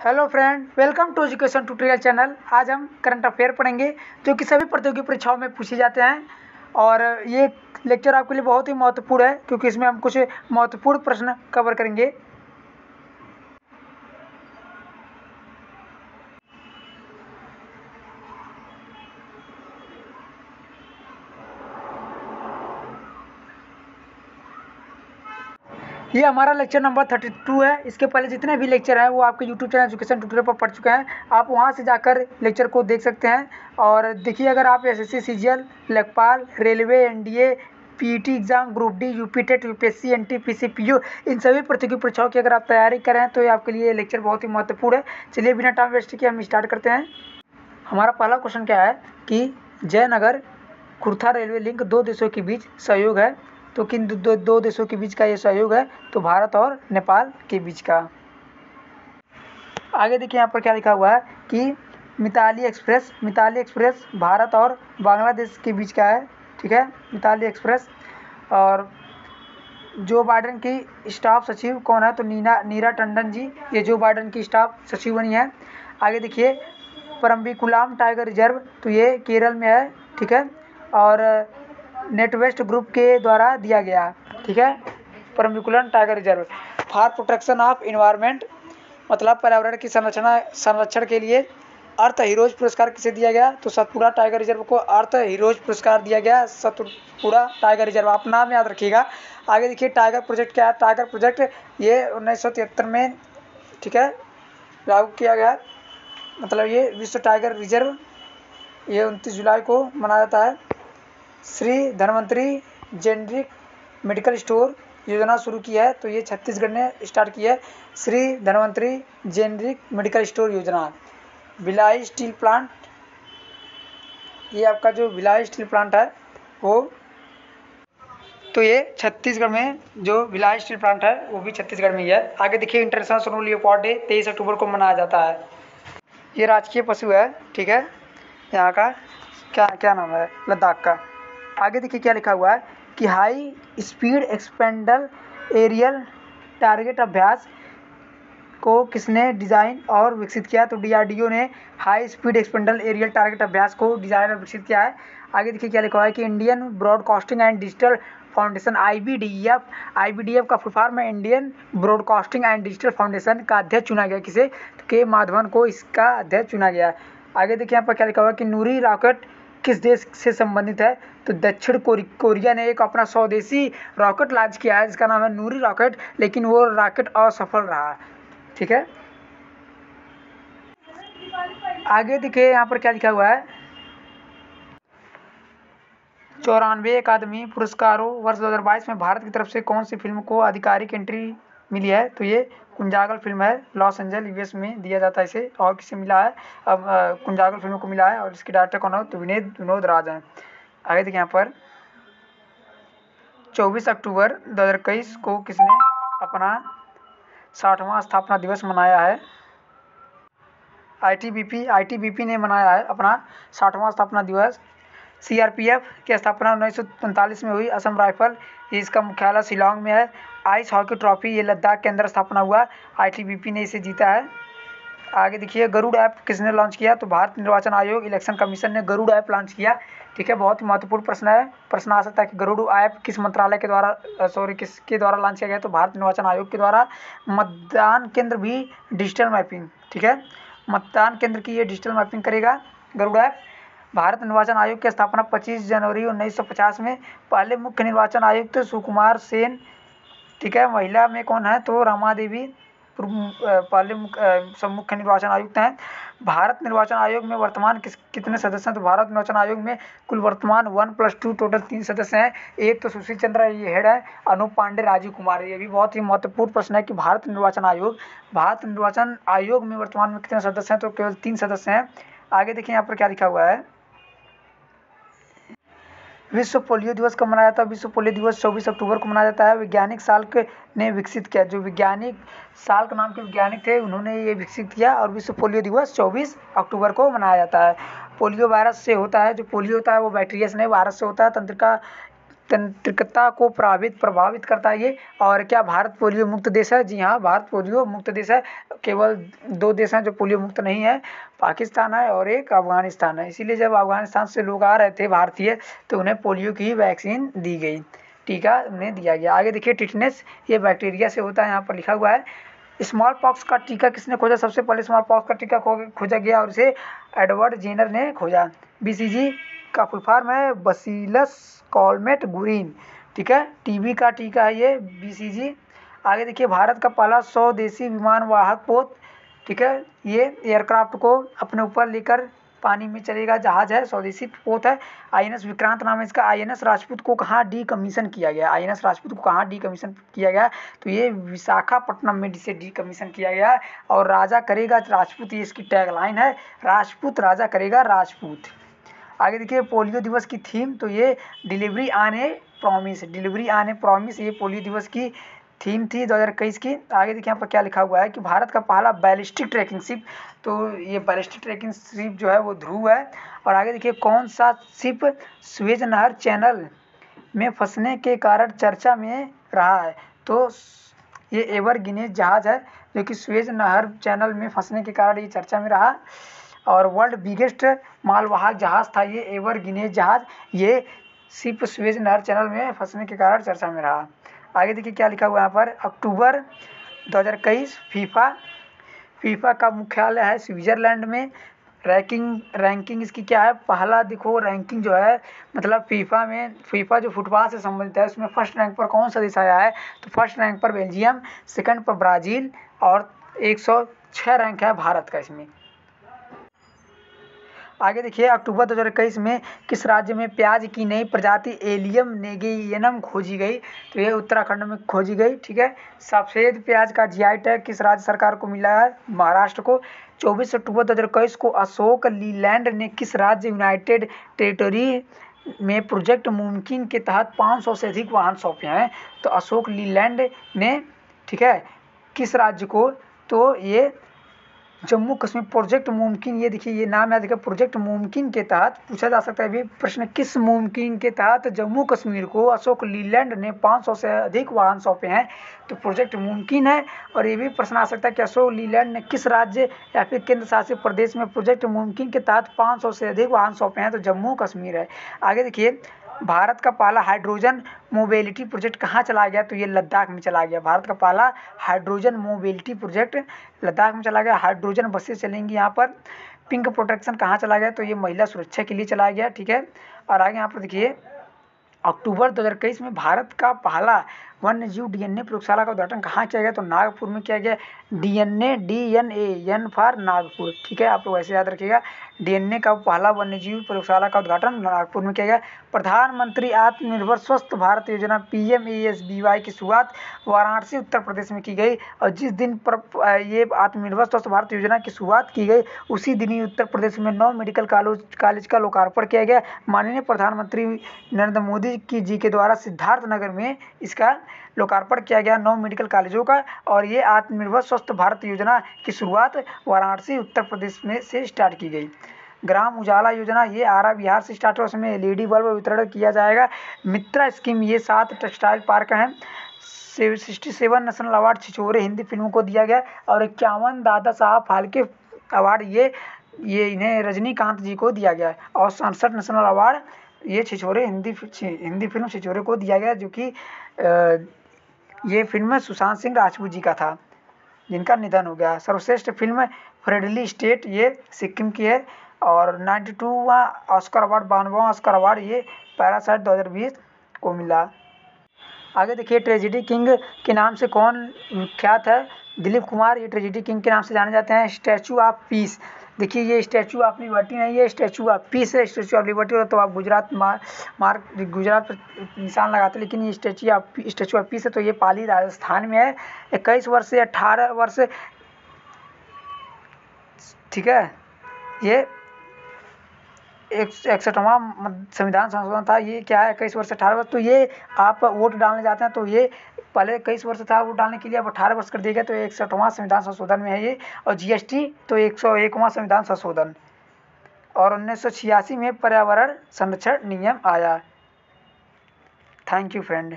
Hello friend welcome to education tutorial channel आज हम current affair पढ़ेंगे, जो कि सभी प्रतियोगी परीक्षाओं में पूछे जाते हैं। और ये लेक्चर आपके लिए बहुत ही महत्वपूर्ण है, क्योंकि इसमें हम कुछ महत्वपूर्ण प्रश्न कवर करेंगे। ये हमारा लेक्चर नंबर थर्टी टू है। इसके पहले जितने भी लेक्चर हैं, वो आपके यूट्यूब चैनल एजुकेशन ट्यूटोरियल पर पढ़ चुके हैं। आप वहाँ से जाकर लेक्चर को देख सकते हैं। और देखिए, अगर आप S S C C G L लेखपाल railway N D A exam group D U P TET U P S C N T P C P U इन सभी प्रतियोगी परीक्षाओं की अगर आप तैयारी करें तो ये आपके लिए लेक्चर बहुत ही महत्वपूर्ण है। चलिए, बिना टाइम वेस्ट किए हम स्टार्ट करते हैं। हमारा पहला क्वेश्चन क्या है कि जयनगर खुर्था रेलवे लिंक दो देशों के बीच सहयोग है। तो किन दो, दो, देशों के बीच का ये सहयोग है? तो भारत और नेपाल के बीच का। आगे देखिए यहाँ पर क्या लिखा हुआ है कि मिताली एक्सप्रेस मिताली एक्सप्रेस भारत और बांग्लादेश के बीच का है ठीक है? मिताली एक्सप्रेस। और जो बाइडन की स्टाफ सचिव कौन है? तो नीना नीरा टंडन जी ये जो बाइडन की स्टाफ सचिव बनी है। आगे देखिए परम्बिकुलाम टाइगर रिज़र्व तो ये केरल में है ठीक है? और नेटवेस्ट ग्रुप के द्वारा दिया गया, ठीक है? Parambikulam tiger reserve. For protection of environment मतलब पर्यावरण की संरचना, संरक्षण के लिए अर्थ हीरोज पुरस्कार किसे दिया गया? तो सतपुरा टाइगर रिज़र्व को अर्थ हीरोज पुरस्कार दिया गया सतपुरा टाइगर रिज़र्व। आप नाम याद रखिएगा। आगे देखिए, टाइगर प्रोजेक्ट क्या है? टाइगर प्रोजेक्ट, ये उन्नीस सौ तिहत्तर में, ठीक है, लागू किया गया। मतलब ये विश्व टाइगर रिज़र्व, ये उनतीस जुलाई को मनाया जाता है। Shri Dhanvantari generic medical store योजना शुरू की है तो ये छत्तीसगढ़ ने स्टार्ट किया है। Shri Dhanvantari generic medical store योजना, भिलाई स्टील प्लांट। ये आपका जो भिलाई स्टील प्लांट है, वो तो ये छत्तीसगढ़ में जो भिलाई स्टील प्लांट है, वो भी छत्तीसगढ़ में ही है। आगे देखिए इंटरनेशनल सोनो लियोपार्ड डे तेईस अक्टूबर को मनाया जाता है। ये राजकीय पशु है, ठीक है? यहाँ का क्या क्या नाम है? लद्दाख का। आगे देखिए क्या लिखा हुआ है कि high speed expendable aerial target Abhyas को किसने डिज़ाइन और विकसित किया तो डीआरडीओ ने high speed expendable aerial target Abhyas को डिज़ाइन और विकसित किया है। आगे देखिए क्या लिखा हुआ है कि Indian broadcasting and digital foundation I B D F I B D F का फुल फॉर्म है। Indian broadcasting and digital foundation का अध्यक्ष चुना गया किसे? के माधवन को इसका अध्यक्ष चुना गया आगे देखिए यहाँ पर क्या लिखा हुआ है कि नूरी रॉकेट किस देश से संबंधित है? तो दक्षिण कोरिया ने एक अपना स्वदेशी रॉकेट लॉन्च किया है, जिसका नाम है नूरी रॉकेट, लेकिन वो रॉकेट असफल रहा, ठीक है? आगे देखिए, यहाँ पर क्या लिखा हुआ है? चौरानवे अकादमी पुरस्कारों वर्ष 2022 में भारत की तरफ़ से कौन सी फ़िल्म को आधिकारिक एंट्री मिली है तो ये कुंजागल फ़िल्म है, लॉस एंजल, यूएस में दिया जाता है इसे, और किसे मिला है? अब कुंजागल फ़िल्म को मिला है, और इसके डायरेक्टर कौन है? तो विनीत विनोद राज हैं। आगे देखिए यहाँ पर। 24 अक्टूबर 2021 को किसने अपना साठवां स्थापना दिवस मनाया है? आईटीबीपी आईटीबीपी ने मनाया है अपना साठवां स्थापना दिवस। सीआरपीएफ की स्थापना उन्नीस में हुई। असम राइफल इसका मुख्यालय शिलोंग में है। आइस हॉकी ट्रॉफी, ये लद्दाख के अंदर स्थापना हुआ। आईटीबीपी ने इसे जीता है। आगे देखिए, गरुड़ ऐप किसने लॉन्च किया? तो भारत निर्वाचन आयोग, इलेक्शन कमीशन ने गरुड़ ऐप लॉन्च किया। ठीक है, बहुत ही महत्वपूर्ण प्रश्न है। प्रश्न आ सकता है कि गरुड़ ऐप किस मंत्रालय के द्वारा सॉरी किसके द्वारा लॉन्च किया गया? तो भारत निर्वाचन आयोग के द्वारा। मतदान केंद्र भी डिजिटल मैपिंग, ठीक है? मतदान केंद्र की ये डिजिटल मैपिंग करेगा गरुड़ ऐप। भारत निर्वाचन आयोग की स्थापना 25 जनवरी 1950 में। पहले मुख्य निर्वाचन आयुक्त सुकुमार सेन, ठीक है, महिला में कौन है? तो रमा देवी पहले सब मुख्य निर्वाचन आयुक्त हैं। भारत निर्वाचन आयोग में वर्तमान किस, कितने सदस्य हैं? तो भारत निर्वाचन आयोग में कुल वर्तमान वन प्लस टू टोटल तीन सदस्य हैं। एक तो सुशील चंद्र ये हेड है, अनूप पांडे, राजीव कुमार। ये भी बहुत ही महत्वपूर्ण प्रश्न है कि भारत निर्वाचन आयोग, भारत निर्वाचन आयोग में वर्तमान में कितने सदस्य हैं? तो केवल तीन सदस्य हैं। आगे देखिए यहाँ पर क्या लिखा हुआ है। विश्व पोलियो दिवस कब मनाया जाता है। विश्व पोलियो दिवस चौबीस अक्टूबर को मनाया जाता है। वैज्ञानिक साल के ने विकसित किया। जो वैज्ञानिक साल के नाम के वैज्ञानिक थे, उन्होंने ये विकसित किया और विश्व पोलियो दिवस चौबीस अक्टूबर को मनाया जाता है। पोलियो वायरस से होता है। जो पोलियो होता है, वो बैक्टीरिया से नहीं, वायरस से होता है। तंत्रिका तंत्रिकता को प्रभावित प्रभावित करता है ये। और क्या भारत पोलियो मुक्त देश है? जी हाँ भारत पोलियो मुक्त देश है। केवल दो देश हैं जो पोलियो मुक्त नहीं है। पाकिस्तान है और एक अफ़गानिस्तान है। इसीलिए जब अफ़गानिस्तान से लोग आ रहे थे भारतीय तो उन्हें पोलियो की वैक्सीन दी गई। टीका उन्हें दिया गया। आगे देखिए, टिटनेस, ये बैक्टीरिया से होता है, यहाँ पर लिखा हुआ है। स्मॉल पॉक्स का टीका किसने खोजा? सबसे पहले स्मॉल पॉक्स का टीका खोजा गया और इसे एडवर्ड जेनर ने खोजा। बीसीजी का फुल फॉर्म है बसीलस कॉलमेट गुरीन, ठीक है? टीबी का टीका है ये बीसीजी आगे देखिए, भारत का पहला स्वदेशी विमान वाहक पोत, ठीक है? ये एयरक्राफ्ट को अपने ऊपर लेकर पानी में चलेगा, जहाज़ है, स्वदेशी पोत है। आई एन एस विक्रांत नाम है इसका। आई एन एस राजपूत को कहाँ डी कमीशन किया गया? आई एन एस राजपूत को कहाँ डी कमीशन किया गया? तो ये विशाखापट्टनम में जिसे डी कमीशन किया गया, और राजा करेगा राजपूत, ये इसकी टैगलाइन है, राजपूत राजा करेगा राजपूत। आगे देखिए, पोलियो दिवस की थीम तो ये delivery on a promise delivery on a promise ये पोलियो दिवस की थीम थी 2021 की। आगे देखिए, यहाँ पर क्या लिखा हुआ है कि भारत का पहला बैलिस्टिक ट्रैकिंग शिप तो ये बैलिस्टिक ट्रैकिंग शिप जो है वो ध्रुव है। और आगे देखिए, कौन सा शिप स्वेज नहर चैनल में फंसने के कारण चर्चा में रहा है? तो ये एवर गिनेज जहाज़ है, जो कि स्वेज नहर चैनल में फंसने के कारण ये चर्चा में रहा। और वर्ल्ड बिगेस्ट मालवाहक जहाज़ था ये एवर गिनेज जहाज़। ये सिप स्वेज नहर चैनल में फंसने के कारण चर्चा में रहा। आगे देखिए क्या लिखा हुआ यहाँ पर। अक्टूबर 2021 फीफा। फीफा का मुख्यालय है स्विट्ज़रलैंड में। रैंकिंग रैंकिंग इसकी क्या है? पहला देखो, रैंकिंग जो है मतलब फीफा में, फीफा जो फुटबॉल से संबंधित है, उसमें फ़र्स्ट रैंक पर कौन सा देश आया है? तो फ़र्स्ट रैंक पर बेल्जियम, सेकंड पर ब्राज़ील और 106 रैंक है भारत का इसमें। आगे देखिए, अक्टूबर 2021 में किस राज्य में प्याज की नई प्रजाति एलियम नेगेयनम खोजी गई? तो ये उत्तराखंड में खोजी गई, ठीक है? सफ़ेद प्याज का जीआई टैग किस राज्य सरकार को मिला है? महाराष्ट्र को। 24 अक्टूबर 2021 को अशोक लीलैंड ने किस राज्य यूनाइटेड टेरिटरी में प्रोजेक्ट मुमकिन के तहत 500 से अधिक वाहन सौंपे हैं? तो अशोक लीलैंड ने, ठीक है, किस राज्य को? तो ये जम्मू कश्मीर प्रोजेक्ट मुमकिन, ये देखिए, ये नाम याद रखिए, प्रोजेक्ट मुमकिन के तहत पूछा जा सकता है। भी प्रश्न, किस मुमकिन के तहत जम्मू कश्मीर को अशोक लीलैंड ने 500 से अधिक वाहन सौंपे हैं? तो प्रोजेक्ट मुमकिन है और ये भी प्रश्न आ सकता है कि अशोक लीलैंड ने किस राज्य या फिर केंद्र शासित प्रदेश में प्रोजेक्ट मुमकिन के तहत पाँच सौ से अधिक वाहन सौंपे हैं? तो जम्मू कश्मीर है। आगे देखिए भारत का पहला हाइड्रोजन मोबिलिटी प्रोजेक्ट कहाँ चला गया? तो ये लद्दाख में चला गया। भारत का पहला हाइड्रोजन मोबिलिटी प्रोजेक्ट लद्दाख में चला गया। हाइड्रोजन बसें चलेंगी यहाँ पर। पिंक प्रोटेक्शन कहाँ चला गया? तो ये महिला सुरक्षा के लिए चलाया गया, ठीक है? और आगे यहाँ पर देखिए, अक्टूबर 2021 में भारत का पहला वन्य जीव डीएनए प्रयोगशाला का उद्घाटन कहाँ किया गया? तो नागपुर में किया गया। DNA DNA, N A N for Nagpur. ठीक है, आप लोग ऐसे याद रखिएगा, डीएनए का पहला वन्य जीव प्रयोगशाला का उद्घाटन नागपुर में किया गया। प्रधानमंत्री आत्मनिर्भर स्वस्थ भारत योजना P M A S B Y की शुरुआत वाराणसी, उत्तर प्रदेश में की गई और जिस दिन पर, ये आत्मनिर्भर स्वस्थ भारत योजना की शुरुआत की गई, उसी दिन ही उत्तर प्रदेश में नौ मेडिकल कॉलेज का लोकार्पण किया गया। माननीय प्रधानमंत्री नरेंद्र मोदी की जी के द्वारा सिद्धार्थ नगर में इसका लोकार्पण किया गया, नौ मेडिकल कॉलेजों का और ये आत्मनिर्भर स्वस्थ भारत योजना की शुरुआत वाराणसी, उत्तर प्रदेश में से स्टार्ट की गई। ग्राम उजाला योजना, ये आरा बिहार से स्टार्ट हुआ उसमें एलईडी बल्ब वितरण किया जाएगा। मित्रा स्कीम ये सात टेक्सटाइल पार्क हैं। Sixty seven national award Chhichhore Hindi फ़िल्मों को दिया गया और इक्यावन दादा साहब फाल्के अवार्ड ये ये इन्हें रजनीकांत जी को दिया गया और सड़सठ नेशनल अवार्ड ये छिछोरे हिंदी हिंदी फ़िल्म छिछोरे को दिया गया, जो कि ये फ़िल्म सुशांत सिंह राजपूत जी का था। जिनका निधन हो गया। सर्वश्रेष्ठ फ़िल्म फ्रेडली स्टेट, ये सिक्किम की है और नाइन्टी टूवा ऑस्कर अवार्ड, बानवा ऑस्कर अवार्ड, ये पैरासाइट 2020 को मिला। आगे देखिए, ट्रेजिडी किंग के नाम से कौन विख्यात है? दिलीप कुमार, ये ट्रेजिडी किंग के नाम से जाने जाते हैं। Statue of Peace. देखिए, ये स्टैचू ऑफ़ लिबर्टी नहीं ये स्टैचू ऑफ़ पीस है, स्टैचू ऑफ़ लिबर्टी तो आप गुजरात मार मार्क, गुजरात पर निशान लगाते लेकिन ये statue of statue of peace है तो ये पाली राजस्थान में है, इक्कीस वर्ष से अठारह वर्ष, ठीक है, ये एक इकसठवां संविधान संशोधन था, ये क्या है, इक्कीस वर्ष अठारह वर्ष तो ये आप वोट डालने जाते हैं तो ये पहले इक्कीस वर्ष था वोट डालने के लिए, अब अठारह वर्ष कर दिया गया तो इकसठवां संविधान संशोधन में है ये, और जीएसटी तो एक सौ एकवां संविधान संशोधन। और उन्नीस सौ छियासी में पर्यावरण संरक्षण नियम आया। Thank you friend